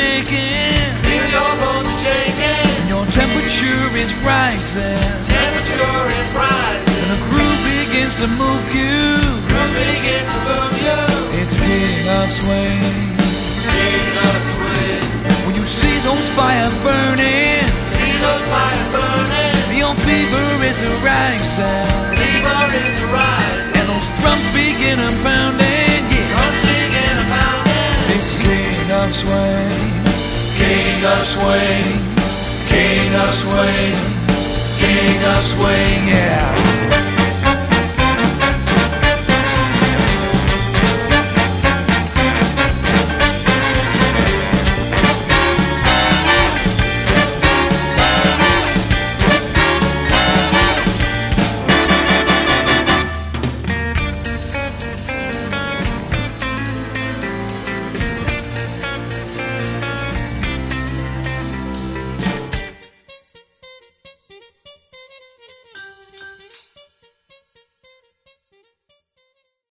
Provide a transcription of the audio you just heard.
shaking. Feel your bones shaking. Your temperature is rising. Temperature is rising. And the groove begins to move you. Groove begins to move you. It's getting of swing. Getting of swing. When you see those fires burning. See those fires burning. Your fever is arising. Fever is arising. And those drums begin to pounding. King of swing. King of swing. King of swing. Yeah.